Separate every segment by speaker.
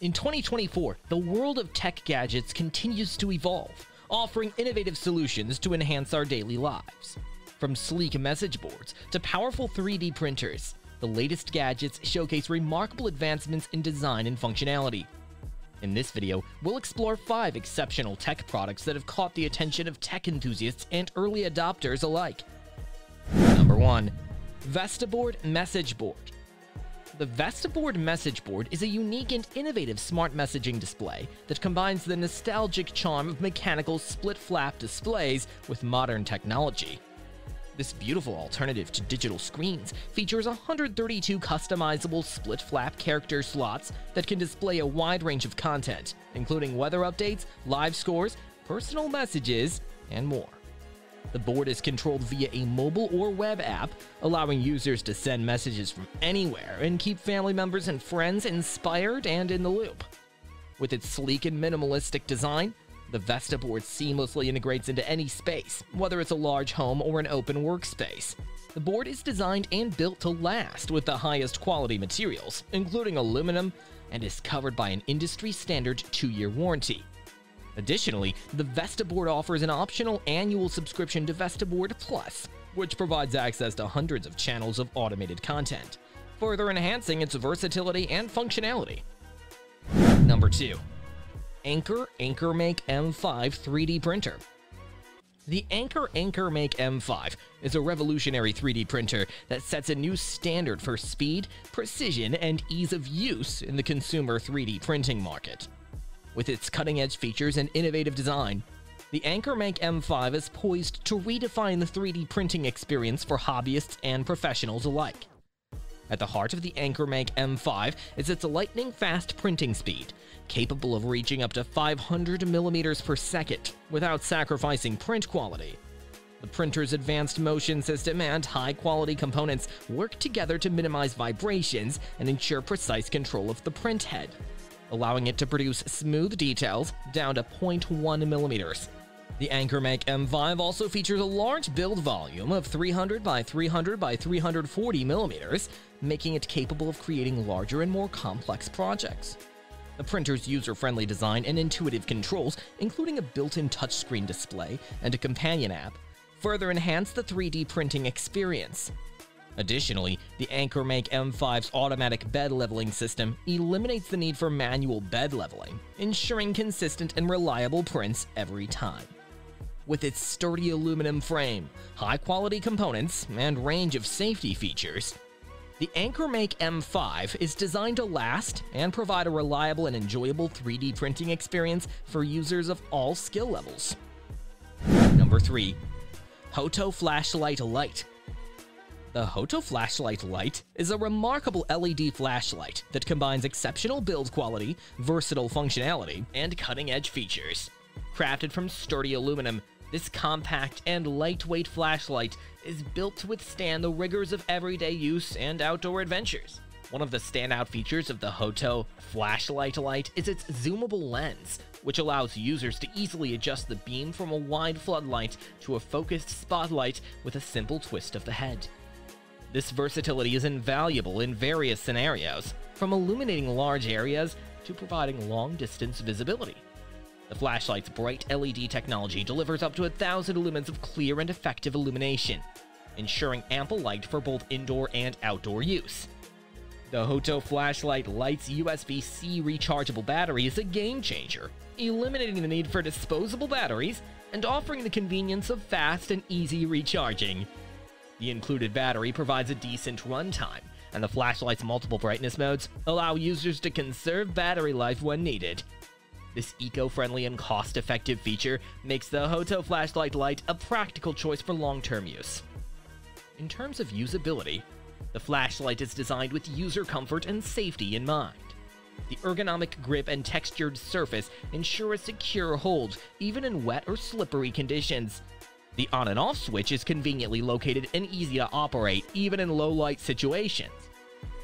Speaker 1: In 2024, the world of tech gadgets continues to evolve, offering innovative solutions to enhance our daily lives. From sleek message boards to powerful 3D printers, the latest gadgets showcase remarkable advancements in design and functionality. In this video, we'll explore five exceptional tech products that have caught the attention of tech enthusiasts and early adopters alike. Number 1. VestaBoard Message Board the VestaBoard message board is a unique and innovative smart messaging display that combines the nostalgic charm of mechanical split-flap displays with modern technology. This beautiful alternative to digital screens features 132 customizable split-flap character slots that can display a wide range of content, including weather updates, live scores, personal messages, and more. The board is controlled via a mobile or web app, allowing users to send messages from anywhere and keep family members and friends inspired and in the loop. With its sleek and minimalistic design, the Vestaboard seamlessly integrates into any space, whether it's a large home or an open workspace. The board is designed and built to last with the highest quality materials, including aluminum, and is covered by an industry standard two year warranty. Additionally, the VestaBoard offers an optional annual subscription to VestaBoard Plus, which provides access to hundreds of channels of automated content, further enhancing its versatility and functionality. Number 2. Anker AnkerMake M5 3D Printer the Anker AnkerMake M5 is a revolutionary 3D printer that sets a new standard for speed, precision, and ease of use in the consumer 3D printing market. With its cutting edge features and innovative design, the AnkerMake M5 is poised to redefine the 3D printing experience for hobbyists and professionals alike. At the heart of the AnkerMake M5 is its lightning fast printing speed, capable of reaching up to 500 millimeters per second without sacrificing print quality. The printer's advanced motion system and high quality components work together to minimize vibrations and ensure precise control of the print head allowing it to produce smooth details down to 0.1 millimeters. The AnkerMake M5 also features a large build volume of 300 by 300 by 340 millimeters, making it capable of creating larger and more complex projects. The printer's user-friendly design and intuitive controls, including a built-in touchscreen display and a companion app, further enhance the 3D printing experience. Additionally, the AnkerMake M5's automatic bed leveling system eliminates the need for manual bed leveling, ensuring consistent and reliable prints every time. With its sturdy aluminum frame, high-quality components, and range of safety features, the AnkerMake M5 is designed to last and provide a reliable and enjoyable 3D printing experience for users of all skill levels. Number 3. Hoto Flashlight Lite the Hoto Flashlight Lite is a remarkable LED flashlight that combines exceptional build quality, versatile functionality, and cutting-edge features. Crafted from sturdy aluminum, this compact and lightweight flashlight is built to withstand the rigors of everyday use and outdoor adventures. One of the standout features of the Hoto Flashlight Lite is its zoomable lens, which allows users to easily adjust the beam from a wide floodlight to a focused spotlight with a simple twist of the head. This versatility is invaluable in various scenarios, from illuminating large areas to providing long-distance visibility. The flashlight's bright LED technology delivers up to a thousand lumens of clear and effective illumination, ensuring ample light for both indoor and outdoor use. The Hoto Flashlight Lite's USB-C rechargeable battery is a game changer, eliminating the need for disposable batteries and offering the convenience of fast and easy recharging. The included battery provides a decent runtime, and the flashlight's multiple brightness modes allow users to conserve battery life when needed. This eco-friendly and cost-effective feature makes the Hoto Flashlight Lite a practical choice for long-term use. In terms of usability, the flashlight is designed with user comfort and safety in mind. The ergonomic grip and textured surface ensure a secure hold, even in wet or slippery conditions, the on and off switch is conveniently located and easy to operate, even in low light situations.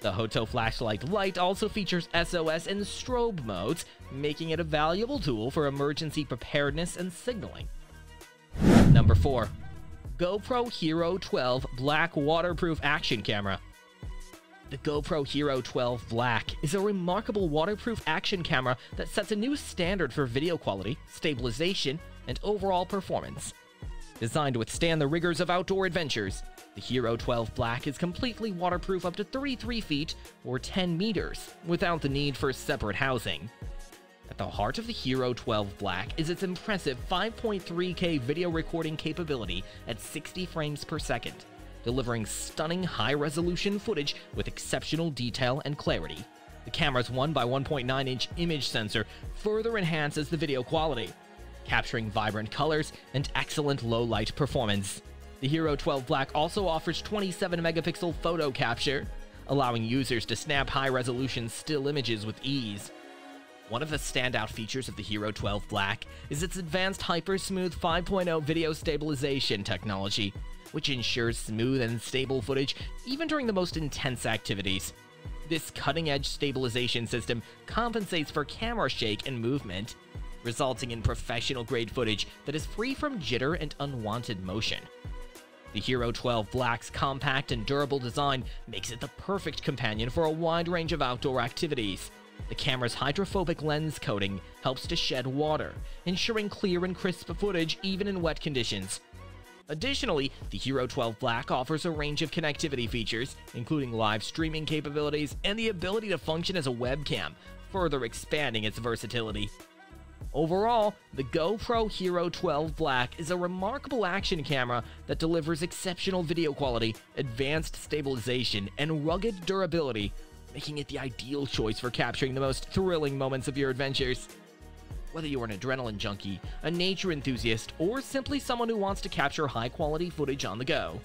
Speaker 1: The Hoto Flashlight Lite also features SOS and strobe modes, making it a valuable tool for emergency preparedness and signaling. Number 4. GoPro Hero 12 Black Waterproof Action Camera The GoPro Hero 12 Black is a remarkable waterproof action camera that sets a new standard for video quality, stabilization, and overall performance. Designed to withstand the rigors of outdoor adventures, the Hero 12 Black is completely waterproof up to 33 feet or 10 meters without the need for separate housing. At the heart of the Hero 12 Black is its impressive 5.3K video recording capability at 60 frames per second, delivering stunning high resolution footage with exceptional detail and clarity. The camera's 1 by 1.9 inch image sensor further enhances the video quality, capturing vibrant colors and excellent low light performance. The Hero 12 Black also offers 27 megapixel photo capture, allowing users to snap high resolution still images with ease. One of the standout features of the Hero 12 Black is its advanced HyperSmooth 5.0 video stabilization technology, which ensures smooth and stable footage even during the most intense activities. This cutting edge stabilization system compensates for camera shake and movement, resulting in professional grade footage that is free from jitter and unwanted motion. The Hero 12 Black's compact and durable design makes it the perfect companion for a wide range of outdoor activities. The camera's hydrophobic lens coating helps to shed water, ensuring clear and crisp footage even in wet conditions. Additionally, the Hero 12 Black offers a range of connectivity features, including live streaming capabilities and the ability to function as a webcam, further expanding its versatility. Overall, the GoPro Hero 12 Black is a remarkable action camera that delivers exceptional video quality, advanced stabilization, and rugged durability, making it the ideal choice for capturing the most thrilling moments of your adventures. Whether you're an adrenaline junkie, a nature enthusiast, or simply someone who wants to capture high quality footage on the go,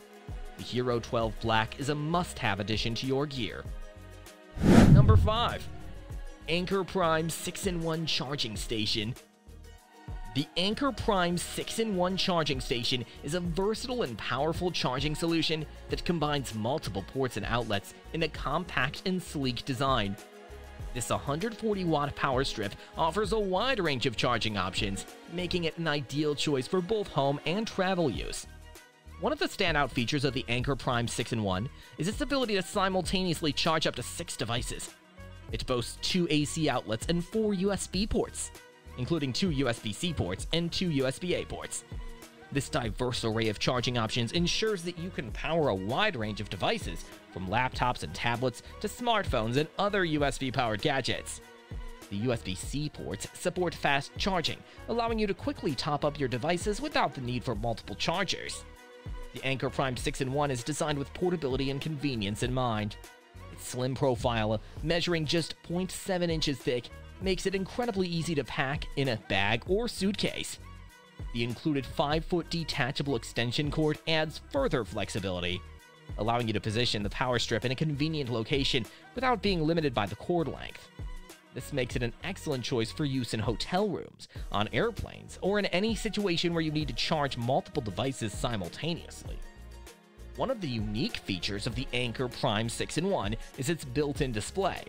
Speaker 1: the Hero 12 Black is a must have addition to your gear. Number 5 Anker Prime 6-in-1 Charging Station. The Anker Prime 6-in-1 charging station is a versatile and powerful charging solution that combines multiple ports and outlets in a compact and sleek design. This 140 watt power strip offers a wide range of charging options, making it an ideal choice for both home and travel use. One of the standout features of the Anker Prime 6-in-1 is its ability to simultaneously charge up to six devices. It boasts two AC outlets and four USB ports, including two USB-C ports and two USB-A ports. This diverse array of charging options ensures that you can power a wide range of devices, from laptops and tablets to smartphones and other USB-powered gadgets. The USB-C ports support fast charging, allowing you to quickly top up your devices without the need for multiple chargers. The Anker Prime 6-in-1 is designed with portability and convenience in mind. Slim profile, measuring just 0.7 inches thick, makes it incredibly easy to pack in a bag or suitcase. The included 5-foot detachable extension cord adds further flexibility, allowing you to position the power strip in a convenient location without being limited by the cord length. This makes it an excellent choice for use in hotel rooms, on airplanes, or in any situation where you need to charge multiple devices simultaneously. One of the unique features of the Anker Prime 6-in-1 is its built-in display.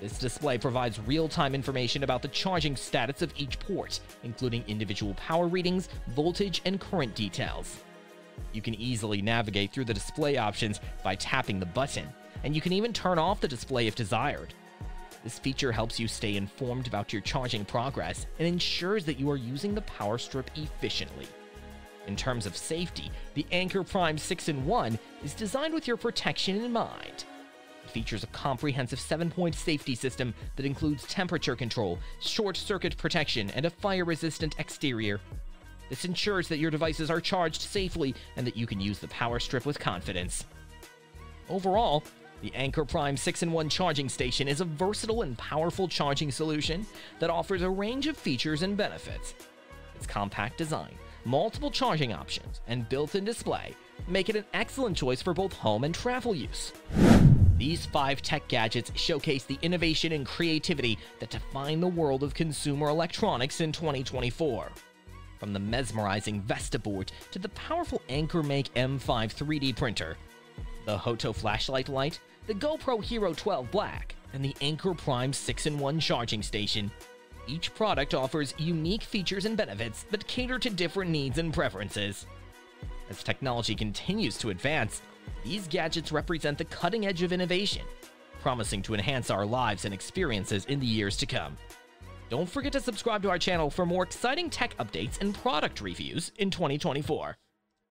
Speaker 1: This display provides real-time information about the charging status of each port, including individual power readings, voltage, and current details. You can easily navigate through the display options by tapping the button, and you can even turn off the display if desired. This feature helps you stay informed about your charging progress and ensures that you are using the power strip efficiently. In terms of safety, the Anker Prime 6-in-1 is designed with your protection in mind. It features a comprehensive 7-point safety system that includes temperature control, short-circuit protection, and a fire-resistant exterior. This ensures that your devices are charged safely and that you can use the power strip with confidence. Overall, the Anker Prime 6-in-1 charging station is a versatile and powerful charging solution that offers a range of features and benefits. Its compact design, multiple charging options, and built-in display make it an excellent choice for both home and travel use. These five tech gadgets showcase the innovation and creativity that define the world of consumer electronics in 2024. From the mesmerizing Vestaboard to the powerful AnkerMake M5 3D printer, the Hoto flashlight Lite, the GoPro Hero 12 Black, and the Anker Prime 6-in-1 charging station. Each product offers unique features and benefits that cater to different needs and preferences. As technology continues to advance, These gadgets represent the cutting edge of innovation, promising to enhance our lives and experiences in the years to come. Don't forget to subscribe to our channel for more exciting tech updates and product reviews in 2024.